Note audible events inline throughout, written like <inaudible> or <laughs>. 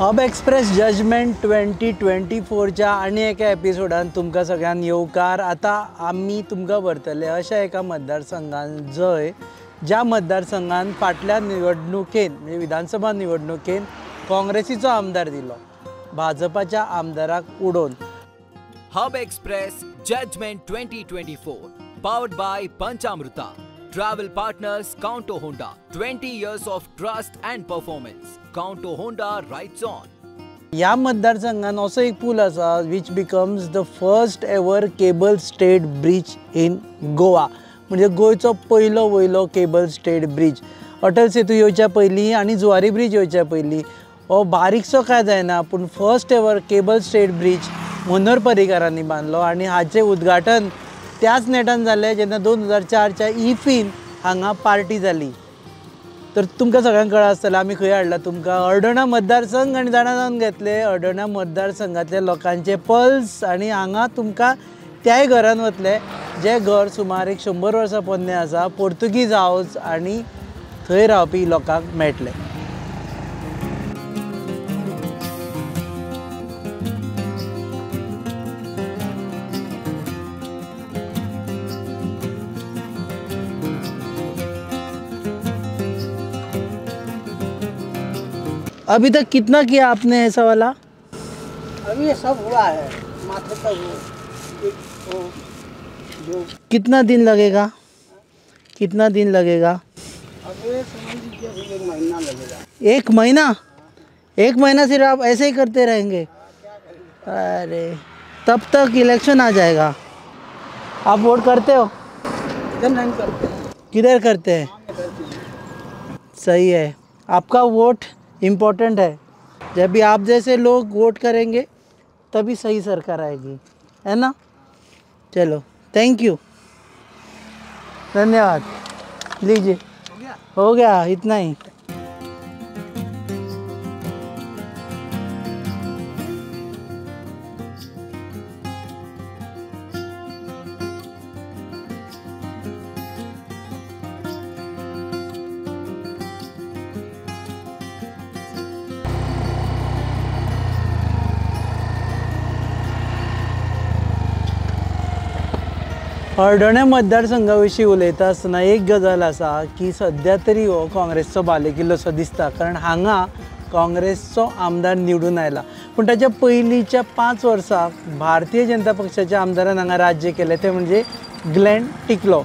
Hub express judgement twenty twenty फोरच्या आनी एका एपिसोडान तुमकां सगळ्यांक येवकार. आतां आमी तुमकां व्हरतले अशा एका मतदारसंघान जंय ज्या मतदारसंघान फाटल्या निवडणुकेन म्हणजे विधानसभा निवडणुकेन काँग्रेसीचो आमदार दिलो. भाजपाच्या आमदाराक उडोवन. Hub Express Judgment 2024. Powered by Panchamruta. Travel partners Counto Honda. 20 years of trust and performance. Counto Honda rides on. ह्या मतदारसंघान असो एक पूल आसा which becomes the first ever cable stayed bridge in Goa म्हणजे गोंयचो पयलो वयलो cable stayed bridge Atal Setu येवच्या पयलीं आनी जुवारी ब्रिज येवच्या पयलीं हो बारीकसो काय जायना पूण first ever cable stayed bridge Manohar पर्रीकारांनी बांदलो आनी हाचें उद्घाटन त्याच नेटान जालें जेन्ना दोन हजार चारच्या इफीन हांगा पार्टी जाली तर तुमकां सगळ्यांक कळ्ळां आसतलें आमी खंय हाडला? तुमकां अर्डणा मतदारसंघ आनी जाणा जावन घेतले. अर्डणा मतदारसंघातल्या लोकांचे पल्स आनी हांगा तुमकां त्याय घरान वतले जे घर सुमार एक शंबर वर्सां पोन्नें आसा पोर्तुगीज हावज आनी थंय रावपी लोकांक मेळटलें. अभी तक कितना किया आपने ऐसा वाला? अभी ये सब हुआ है माथे तक वो जो कितना दिन लगेगा? कितना दिन लगेगा? अब ये समझ लीजिए अभी एक महीना लगेगा। एक महीना? एक महीना सिर्फ़ आप ऐसे ही करते रहेंगे? अरे तब तक इलेक्शन आ जाएगा। आप वोट करते हो? किधर करते हैं? सही है। आपका वोट इम्पोर्टेंट है। जब भी आप जैसे लोग वोट करेंगे, तभी सही सरकार आएगी। है ना? चलो थैंक यू धन्यवाद। लीजिए। हो गया, इतना ही। हळडोण्या मतदारसंघा विशीं उलयता आसतना एक गजाल आसा की सद्या तरी हो काँग्रेसचो बालेकिल्लोसो दिसता. कारण हांगा काँग्रेसचो आमदार निवडून आयला. पूण ताच्या पयलींच्या पांच वर्सां भारतीय जनता पक्षाच्या आमदारान हांगा राज्य केलें. तें म्हणजे ग्लॅन टिकलो.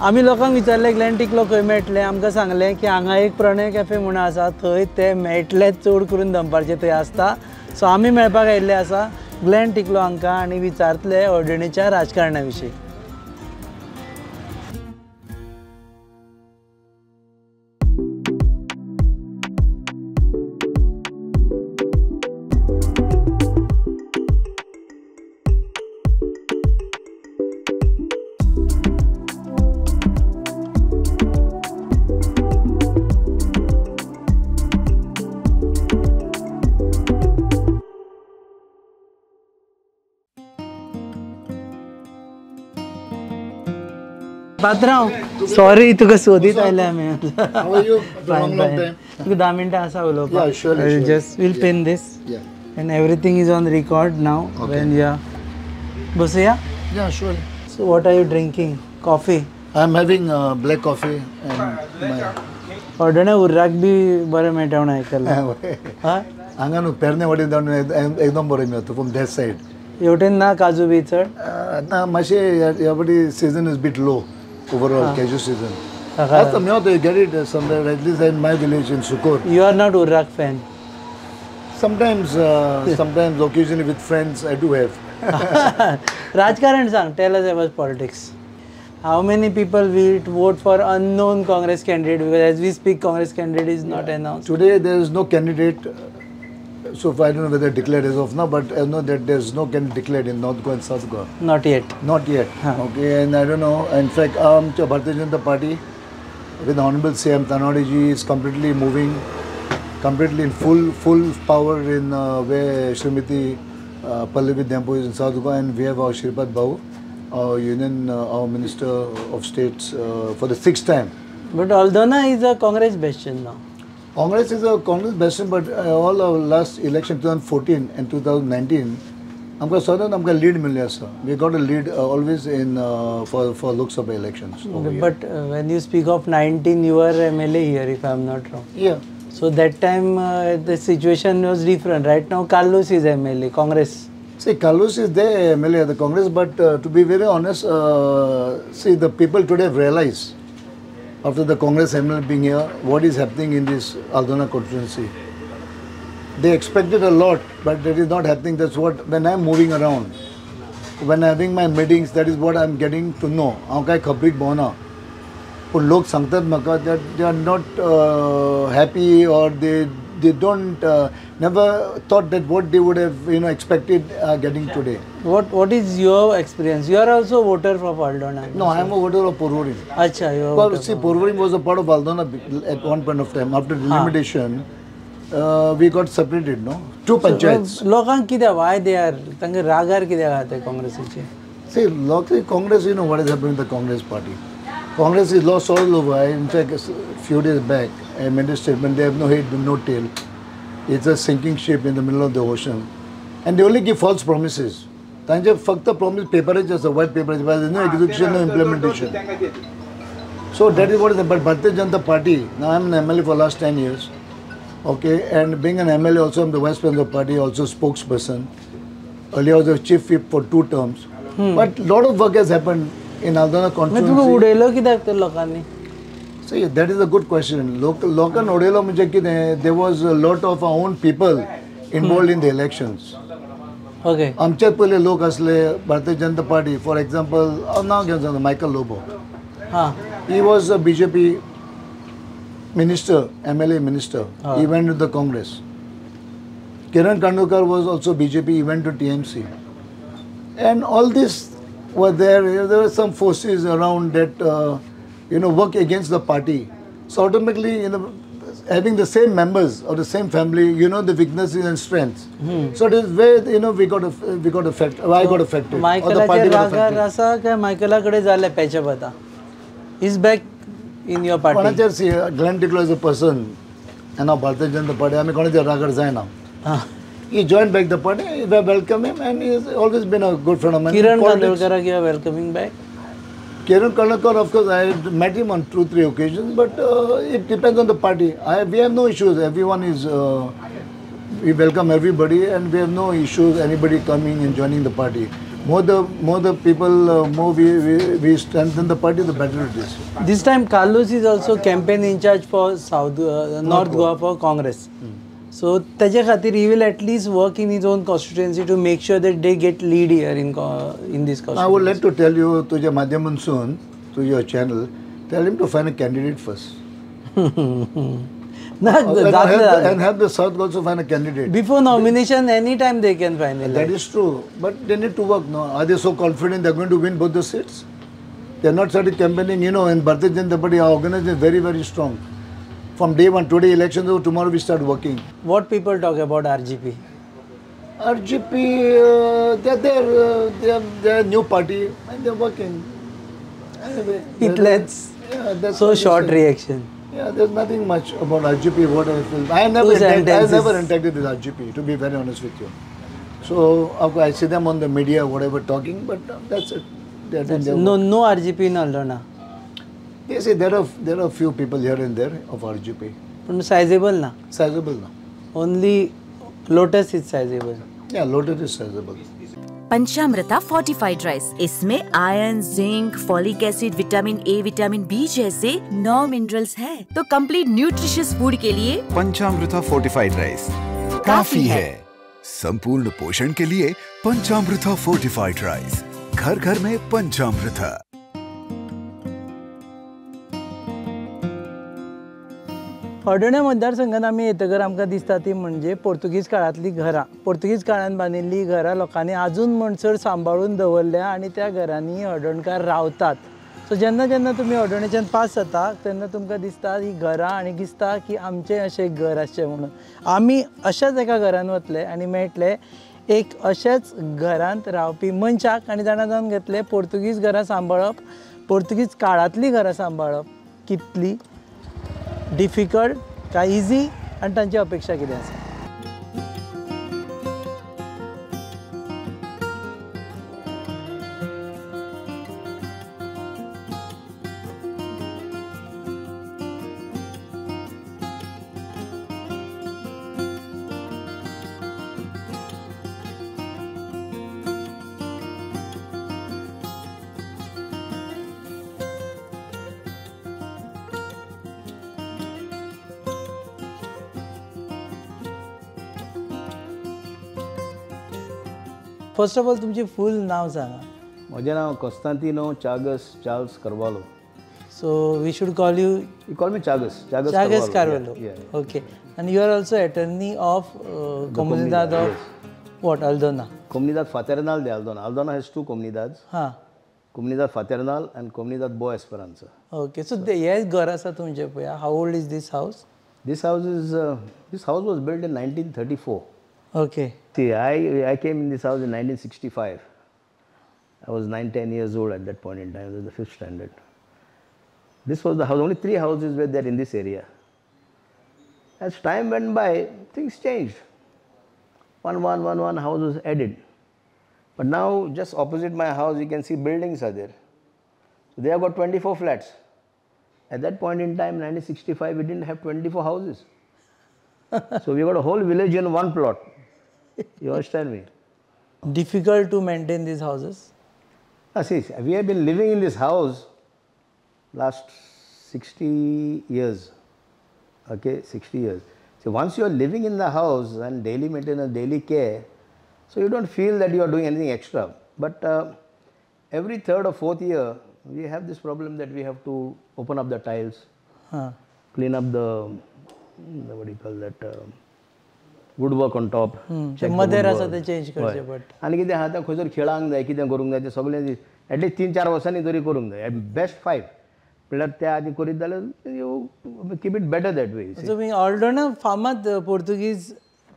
आमी लोकांक विचारलें ग्लॅन टिकलो खंय मेळटलें? आमकां सांगलें की हांगा एक प्रणय कॅफे म्हणून आसा. थंय ते मेळटले चड करून दनपारचे थंय आसता. सो आमी मेळपाक आयिल्ले आसा ग्लॅन टिकलो हांकां आनी विचारतले अडचणीच्या राजकारणा विशीं पात्राव सॉरी तुका सोदीत आयले आमी फायन तुका धा मिनटां आसा उलोवपाक just will pen this and everything is on record now when या बसया so what are you drinking coffee I am having black coffee Adne उर्राक बी बरें मेळटा म्हणून आयकलें हांगा न्हू पेरणे वडे जावन एकदम बरें मेळटा फ्रॉम देट सायड हेवटेन ना काजू बी चड ना मातशें हे फावटी season is bit low overall ah. Cashew season. Uh -huh. Ask them they get it uh, somewhere, at least in my village in Sukkur. You are not Urak fan? Sometimes, uh, sometimes occasionally with friends, I do have. <laughs> Rajkaran Sang, tell us about politics. How many people will vote for unknown Congress candidate? Because as we speak, Congress candidate is not yeah. announced. Today, there is no candidate so far, I don't know whether declared as of now, but I know that there's no can declared in North Goa and South Goa. Not yet. Not yet. Huh. Okay, and I don't know. In fact, um, the Bharatiya Janata Party with Honorable CM Tanodi ji is completely moving, completely in full full power in uh, where Shrimati uh, Pallavi Dempo is in South Goa, and we have our Shripad Bhavu, our Union, uh, our Minister of States uh, for the sixth time. But Aldona is a Congress bastion now. Congress is a Congress best friend, but uh, all our last election 2014 and 2019, आमकां सदांच आमकां lead मेळ्ळें आसा we got a lead always in for for Lok Sabha elections But uh, when you speak of 19, you were MLA here, if I'm not wrong. Yeah. So that time uh, the situation was different. Right now, Carlos is MLA, Congress. See, Kalus is there, MLA of the Congress, but uh, to be very honest, uh, see, the people today have realized, after the Congress MLA being here, what is happening in this Aldona constituency. They expected a lot, but that is not happening. That's what, when I'm moving around, when I'm having my meetings, that is what I'm getting to know. हांव काय खबरीक भोंवना पूण लोक सांगतात म्हाका that they are not happy or they They don't never thought that what they would have you know expected getting today What What is your experience? You are also a voter of Aldona. No, I am a voter of Porvorim. Acha, you are. Well, see, Porvorim was a part of Aldona at one point of time. After delimitation, uh, we got separated, no? Two panchayats. लोकांक कित्याक Y they are तांकां रागार कित्याक आहा ते काँग्रेसीचे See, local Congress, you know what is happening with the Congress party. Congress is lost all over. I, in fact, a few days back, I made a statement, they have no head, no tail. It's a sinking ship in the middle of the ocean. And they only give false promises. तांचे फक्त promise पेपराचे आसा वायट पेपराचे but there's no execution, no implementation. So that is what is but Bharatiya Janata Party, now I'm an MLA for last 10 years. Okay, and being an MLA also I'm the vice president of the party, also spokesperson. Earlier I was the chief whip for two terms. But lot of work has happened in Aldana मागीर तुका constituency. उडयलो कित्याक तर लोकांनी See, that is a good question. Local, local Odelo म्हणजे कितें there was a lot of our own people involved in the elections. Okay आमचेच पयले लोक असले Bharatiya Janata party for example नाव घेवन सांगता मायकल लोबो हां ही was a B J P minister M L A minister he went to the Congress Kiran Kandolkar was also B J P event to T M C and all these were there there are some forces Around that you know work against the party so automatically you know having the same members of the same family, you know the weaknesses and strengths. So it is where you know we got aff- we got affected. I got affected. or the मायकलाचे party got रागार affected. आसा काय मायकला कडेन जाले patch-up आता is back in your party कोणाचेर C Glenn टिकलो as a person and हांव Bharatiya Janata party आमी कोणाचेर रागड जायना he join back the party we welcome him and is always been a good friend of mine Kiran कांदोळकराक you R welcoming back Kiran Karnakar, of course, I met him on two, three occasions, but uh, it depends on the party. I, we have no issues. Everyone is, uh, we welcome everybody, and we have no issues. Anybody coming and joining the party. More the more the people, uh, more we, we we strengthen the party, the better it is. This time Carlos is also campaign in charge for South uh, North Goa for Congress. So त्याच्या खातीर he will at least work in his own constituency to make sure that they get lead here in co- in this I would constituency. like to tell you, तुझ्या माध्यमांसून, to your channel, tell him to find a candidate first. <laughs> ना And help, the, जातलें and help the South also find a candidate. Before nomination, anytime they can find a That is true, but they need to work now. Are they so confident they're going to win both the seats? They're not started campaigning. You know, in Bharatiya Janata Party, our organization is very, very strong. From day one, today elections, over, tomorrow we start working. What people talk about RGP? RGP, uh, they're there, uh, they're, they're a new party and they're working. Anyway, It lets yeah, that's so short reaction. Yeah, there's nothing much about RGP. What I feel, I never, Two interacted, I have never interacted with RGP. To be very honest with you, so I see them on the media, whatever, talking, but uh, that's it. Their No no RGP in Aldona. They say there are there are few people here and there of RGP, पण sizable ना. sizable now. Only Lotus is sizable. Yeah, Lotus is sizable. Panchamruta fortified rice इसमें iron zinc folic acid vitamin A vitamin B जैसे नौ minerals है तो complete nutritious food के लिए पंचामृता fortified rice काफ़ी है संपूर्ण पोषण के लिए पंचामृता फोर्टिफाइड राइस घर घर में पंचामृता हडोण्या मतदारसंघात आमी येतकर आमकां दिसता ती म्हणजे पोर्तुगीज काळांतली घरां. पोर्तुगीज काळान बांदिल्ली घरां लोकांनी आजून म्हणसर सांबाळून दवरल्या आनी त्या घरांनी हडोणकार रावतात. सो जेन्ना जेन्ना तुमी हडोणेच्यान पास जाता तेन्ना तुमकां दिसता ही घरां आनी दिसता की आमचें अशें एक घर आसचें म्हणून. आमी अशाच एका घरान वतले आनी मेळटले एक अशेच घरांत रावपी मनशाक आनी जाणा जावन घेतले पोर्तुगीज घरां सांबाळप पोर्तुगीज काळांतली घरां सांबाळप कितली डिफिकल्ट काय इझी आनी तांची अपेक्षा कितें आसा फर्स्ट ऑफ ऑल तुमचे फुल नाव सांगा. माझे नाव Constantino Chagas Charles Carvalho. So we should call you you call me Chagas Chagas Carvalho. Okay आणि you are also attorney of Comunidade of what Aldona Comunidade fraternal they Aldona Aldona has to Comunidade हां Comunidade fraternal and Comunidade boy एस्परांस okay so they हे घर असा तुमचे पय how old is this house this house is this house was build in nineteen thirty four okay See, I, I came in this house in 1965. I was 9, 10 years old at that point in time, I was the fifth standard. This was the house, only three houses were there in this area. As time went by, things changed. One, one, one, one house was added. But now, just opposite my house, you can see buildings are there. So they have got 24 flats. At that point in time, 1965, we didn't have 24 houses. <laughs> so we got a whole village in one plot you understand me? Difficult to maintain these houses? Ah, see, we have been living in this house last 60 years. Okay, 60 years. So once you are living in the house and daily maintenance, daily care, so you don't feel that you are doing anything extra. But uh, every third or fourth year, we have this problem that we have to open up the tiles, huh. clean up the, mm, what do you call that? Uh, on top. check the मदेर आसा. ते change करचे. पडटा आनी कितें आहा आतां खंयसर खेळांक जाय कितें करूंक जाय तें सगळें एटलीस्ट तीन चार वर्सांनी तरी करूंक जाय. बेस्ट फायव म्हणल्यार ते आदी करीत जाल्यार you keep it better that way तुमी ऑल्डोना फामाद पोर्तुगीज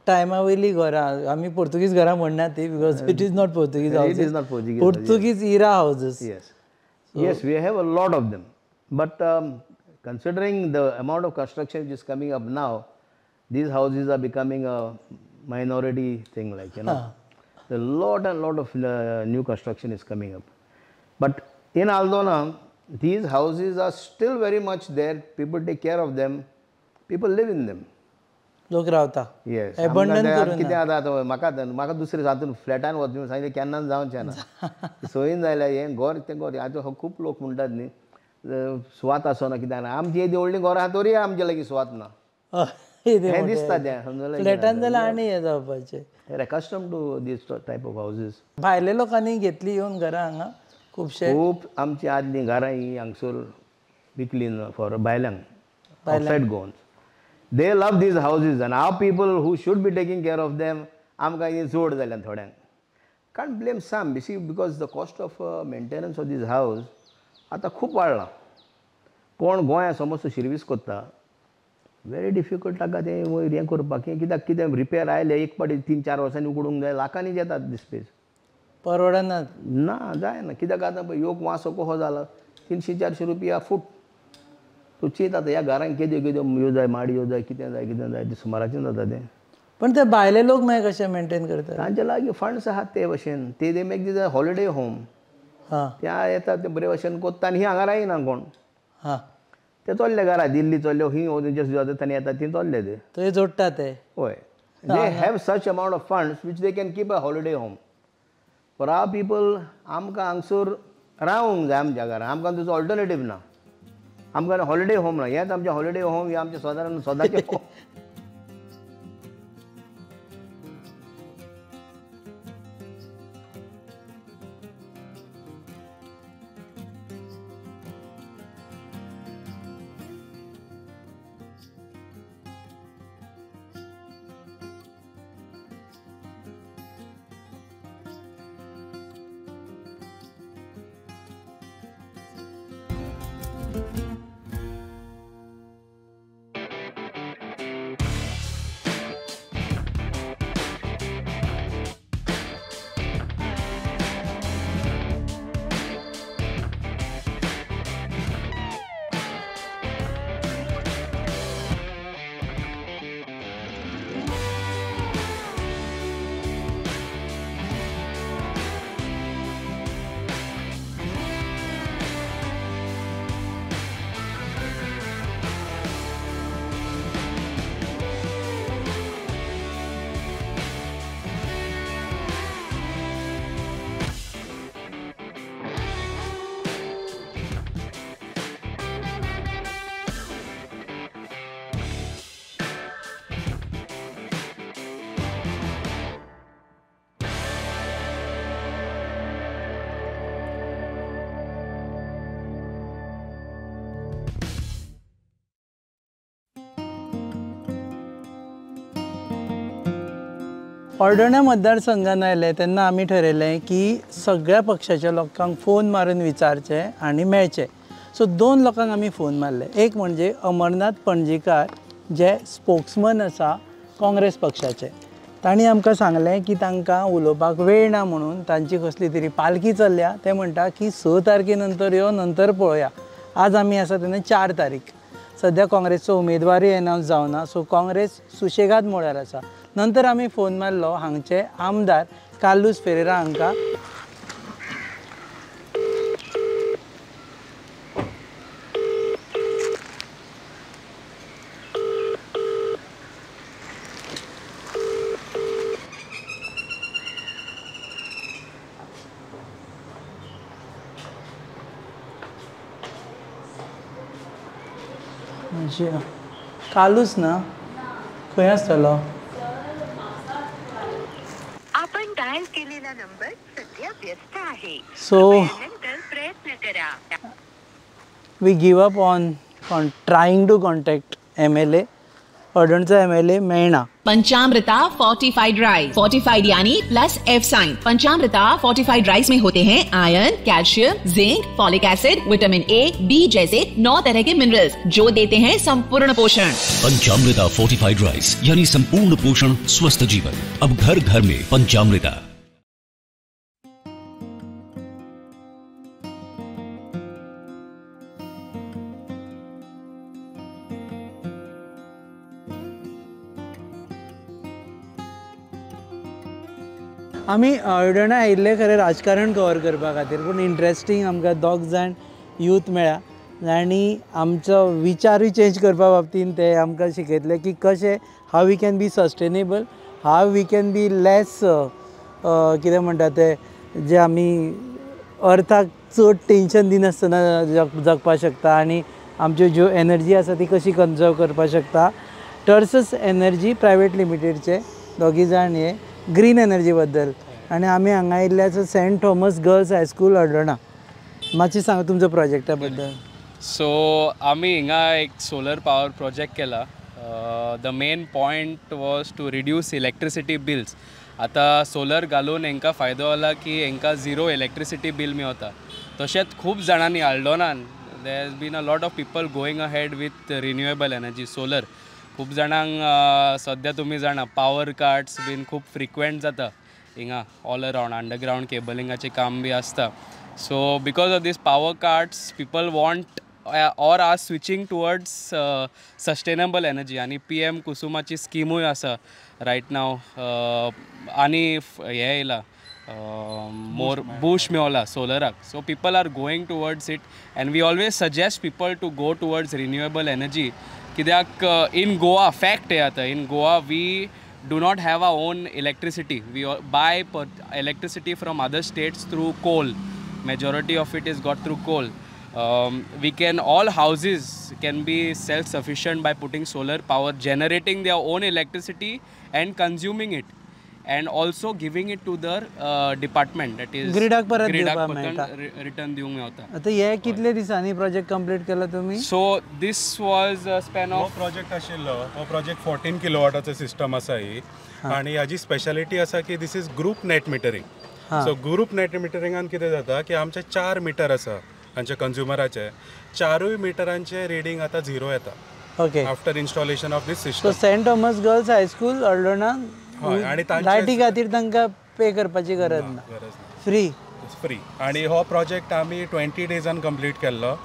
टायमा वयली घरां आमी पोर्तुगीज घरां म्हणना ती because it is not Portuguese It is not Portuguese Portuguese era yes we have a lot of them. But um, considering the amount of construction which is coming up now these houses are becoming a minority thing like you know a lot and lot of uh, new construction is coming up but in aldona these houses are still very much there people take care of them people live in them लोक रावता yes कितें आतां आतां म्हाका म्हाका दुसरे हातून फ्लॅटान वच म्हणून सांगितलें केन्ना जावचें ना सोयीन जाल्यार हें घर तें घर आतां हो खूब लोक म्हणटात न्ही सुवात आसना कित्याक ना आमची येदी व्हडलीं घरां आहा तरी आमचे लागीं सुवात ना हें दिसता तें समजलें फ्लॅटान जाल्यार आनी हें जावपाचें custom to this type of houses भायल्या लोकांनी घेतली येवन घरां हांगा खुबशे खूब आमची आदलीं घरां हीं हांगसर विकली for भायल्यांक outside Goans they love these houses आनी how people who should be taking care of them आमकां ही जोड जाल्यां थोड्यांक. Can't blame some B C because the cost of maintenance of these houses आतां खूब वाडलां कोण गोंया समज तूं शिर्वीस करता व्हेरी डिफिकल्ट ताका तें वयर हें करपाक कित्याक कितें रिपेर आयलें एक पाटी तीन चार वर्सांनी उकडूंक जाय लाखांनी येतात दिसपेस परवडनात ना जायना कित्याक आतां पळय योग वासो कसो जाला तिनशी चारशी रुपया फूट. तूं चिंत आतां ह्या घरांक कितें कितें ह्यो जाय माडयो जाय कितें जाय कितें जाय सुमाराचें जाता तें. पण ते भायले लोक मागीर कशें मेंटेन करतात? तांचे लागीं फंड्स आहात ते भशेन ते they make this holiday home हां. त्या येतात ते बरे भशेन कोत्ता आनी ही हांगा रायना कोण. हां. ते चल्ले घरा दिल्ली चल्ले ही जस्ट तांणी येतात ती चल्ले ते. थंय जोडटा ते. हय. They have such amount of funds which they can keep a holiday home for our people आमकां हांगसर रावंक जाय आमच्या घरा आमकां तुजो ऑल्टरनेटीव ना. आमकां हॉलिडे होम ना. हेंच आमचें हॉलिडे होम हे आमचें सदांच सदांचें home. ऑर्डोण्या मतदारसंघान आयले तेन्ना आमी ठरयलें की सगळ्या पक्षाच्या लोकांक फोन मारून विचारचे आनी मेळचें. सो दोन लोकांक आमी फोन मारले. एक म्हणजे अमरनाथ पणजीकार जे स्पोक्समन आसा काँग्रेस पक्षाचे. तांणी आमकां सांगलें की तांकां उलोवपाक वेळ ना म्हणून तांची कसली तरी पालखी चल्ल्या. ते म्हणटा की स तारखे नंतर यो नंतर पळोवया. आज आमी आसा तेन्ना चार तारीख. सध्या काँग्रेसचो उमेदवारी अनावन्स जावना. सो काँग्रेस सुशेगाद मोड्यार आसा. नंतर आमी फोन मारलो हांगचे आमदार कार्लूस फेरेरा हांकां म्हणजे कालूच ना? खंय आसतलो करा we give up on con trying M L A अडणचो M L A मेळना पंचामृता फोर्टिफाइड राइस फोर्टिफाइड यानी plus F sign Panchamruta fortified rice में होते हैं iron calcium zinc folic acid vitamin A B जैसे नौ तरह के मिनरल्स जो देते हैं संपूर्ण पोषण पंचामृता फोर्टिफाइड राइस यानी संपूर्ण पोषण स्वस्थ जीवन अब घर घर में पंचामृता आमी अडणा आयिल्ले खरें राजकारण कवर करपा खातीर पूण इंट्रस्टींग आमकां दोग जाण यूथ मेळ्ळा आनी आमचो विचारूय चेंज करपा बाबतीन ते आमकां शिकयतले की कशें how we can be sustainable how we can be less कितें म्हणटा ते जे आमी अर्थाक चड टेंशन दिनासतना जग जगपाक शकता आनी आमच्यो ज्यो एनर्जी आसा ती कशी कन्जर्व करपाक शकता. टर्सस एनर्जी प्रायवेट लिमिटेडचे दोगी जाण हे ग्रीन एनर्जी बद्दल आनी आमी हांगा आयिल्ले Saint Thomas girls high school Aldona मातशें सांग तुमच्या प्रोजेक्टा बद्दल सो आमी हिंगा एक सोलर पावर प्रोजेक्ट केला. The main point was to reduce electricity bills आतां सोलर घालून हांकां फायदो जाला की हांकां झिरो इलेक्ट्रिसिटी बील मेवता तशेंच खूब जाणांनी आल्डोनान there has been a lot of people going ahead with renewable energy solar खूब जाणांक सद्या तुमी जाणा पावर कार्ड्स बीन खूब फ्रिक्वेंट जाता. हिंगा ऑल अरावंड अंडरग्रावंड केबलिंगाचें काम बी आसता so because of this power cards people want or are switching towards sustainable energy आनी पी एम कुसुमाची स्किमूय आसा रायट नाव आनी हें हे येयला मोर बूश मेवला सोलराक so people are going towards it and we always suggest people to go towards renewable energy कित्याक इन गोवा फॅक्ट हे आतां in Goa we do not have our own electricity. We buy electricity from other states through coal. Majority of it is got through coal. Um, we can all houses can be self-sufficient by putting solar power, generating their own electricity and consuming it, and also giving it to their uh, department. That is Gridak परत मेळटा. return दिवंक मेवता. आतां. हे कितले दिसांनी project complete केलो तुमी So this was a span हो of प्रोजेक्ट आशिल्लो हो प्रोजेक्ट फोर्टीन किलोवॉटाचो सिस्टम आसा ही. आनी हाजी स्पेशालिटी आसा की this is group net metering so group net मिटरिंगान कितें जाता? की आमचे चार मिटर आसा आमचे कंज्युमराचे चारूय मिटरांचे रिडींग आतां झिरो येता. Okay after installation of this so system Saint Thomas girls high school Aldona हय, आनी लायटी खातीर तांकां पे करपाची गरज ना. गरज ना. फ्री फ्री आणि हो प्रोजेक्ट आमी ट्वेंटी डेजान कंप्लीट केल्लो.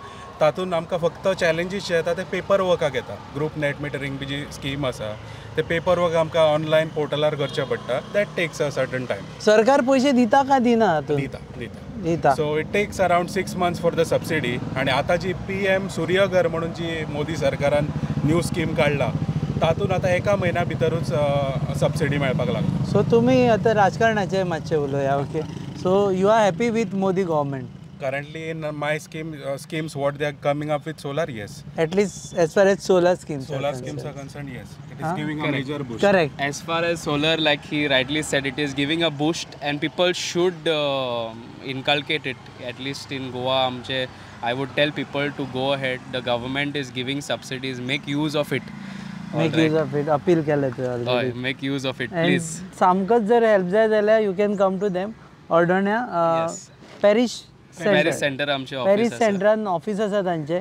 तातूंत आमकां फक्त चॅलेंजीस जे येता ते पेपर वर्काक येता group net metering B G scheme आसा ते पेपर वर्क आमकां ऑनलायन पोर्टलार करचें पडटा. That takes a certain time सरकार पयशे दिता काय दिना दिता दिता. दिता. So it takes around six months for the subsidy आणि आता जी पी एम सूर्यघर म्हणून जी मोदी सरकारान न्यू स्कीम काडला तातून आता एका महिन्या भितरूच सबसिडी मेळपाक लागला. सो तुम्ही आता राजकारणाचे मातशे उलोया okay so you are happy with Modi government currently in my scheme schemes what they are coming up with solar yes at least as far as solar scheme solar schemes concern yes correct as far as solar like he rightly said it is giving a boost and people should inculcate it at least in Goa आमचे I would tell people to go had the government is giving subsidies make use of it make use of it appeal केलें तुवें हय make use of it please सामकोच जर help जाय जाल्यार you can come to them ऑर्डोण्या parish parish centre आमचे आसा सेंटरान ऑफिस आसा तांचे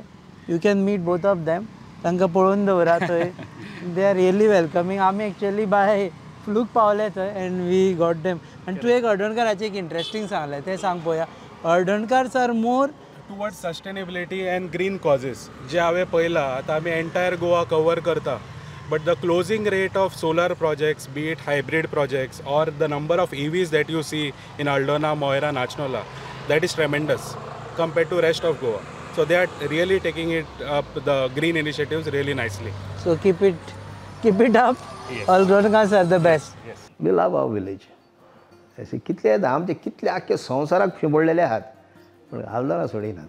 you can meet both of them तांकां पळोवन दवरा थंय दे आर रियली वेलकमींग आमी एक्चुअली बाय फ्लूक पावले थंय अँड वी गॉट देम आनी तूं एक हळदणकाराचें एक इंट्रस्टींग सांगलें तें सांग पळोवया Haldankar are more toward sustainability and green causes जे हांवें पळयलां आतां आमी एंटायर गोवा कवर करता. But the closing rate of solar projects be it hybrid projects or the number of EVs that you see in Aldona Moira Nachinola that is tremendous compared to rest of Goa. So they are really taking it up the green initiatives really nicely. So keep it keep it up Haldankars are the best we love our village अशे कितले येता आमचे कितले आख्खे संवसाराक फिबडलेले आहात पूण हावलना सोडिनात.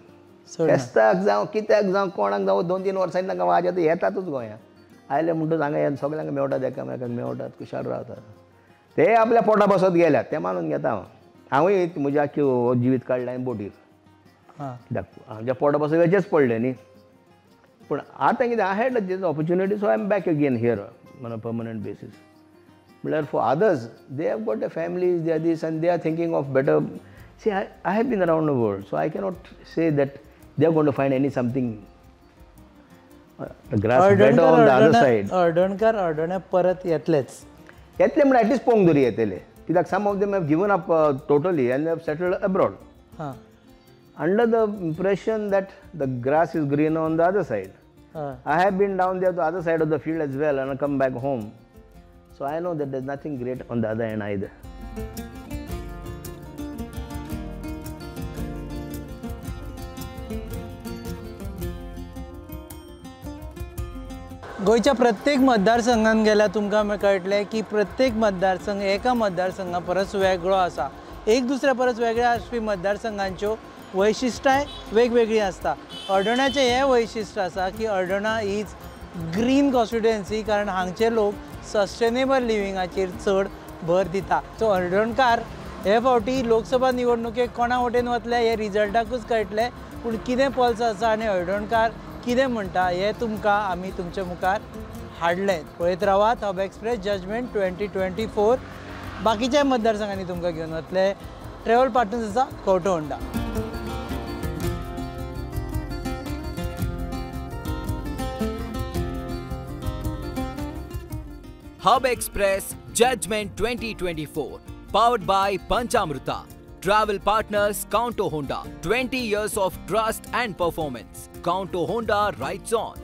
फेस्ताक जावं कित्याक जावं कोणाक जावं दोन तीन वर्सांनी तांकां वाज येता येतातूच गोंयांत आयले म्हणटूच हांगा सगळ्यांक मेवटात एकामेकांक मेवटात कुशाल रावतात. ते आपल्या पोटा बसत गेल्यात ते मानून घेता हांव. हांवूय म्हजी आख्खी हो जिवीत काडलें हांवें बोटीर. कित्याक आमच्या पोटा बसत वेचेच पडले न्ही. पूण आतां कितें I had this opportunity so I am back again here on a permanent basis म्हळ्यार for others they have got a families they are this आनी they are thinking of better see I I have been around the world so I cannot say that they are gone to find any something grass on the other Haldankar हळदण्या परत येतलेच येतले म्हण at least पोंग तरी येतले कित्याक some of them have given up totally and have settled abroad हां under the impression that the grass is greener on the other side. हां I have been down there to the other side of the field as well and I come back home. So I know that there's nothing great गोंयच्या प्रत्येक मतदारसंघान गेल्यार तुमकां कळटलें की प्रत्येक मतदारसंघ एका मतदारसंघा परस वेगळो आसा. एक दुसऱ्या परस वेगळ्या आसपी मतदारसंघांच्यो वैशिश्टाय वेगवेगळी आसता. अर्डणाचें हें वैशिश्ट आसा की अर्डणा इज ग्रीन कॉन्स्टिट्युएन्सी कारण हांगचे लोक सस्टेनेबल लिविंगाचेर चड भर दिता. सो अर्डणकार हे फावटी लोकसभा निवडणुकेक कोणा वटेन वतले हे रिजल्टाकूच कळटलें. पूण कितें पल्स आसा आनी हळदणकार किदें म्हणटा हें तुमकां आमी तुमचे मुखार हाडलें पळयत रावात hub express judgement twenty twenty four. बाकीच्या मतदारसंघांनी तुमकां घेवन वतले. ट्रेवल पार्टनर्स आसा Counto Honda. Hub express judgement twenty twenty four powered by पंचामृता travel partners Counto Honda twenty years of trust and performance Counto Honda rides on.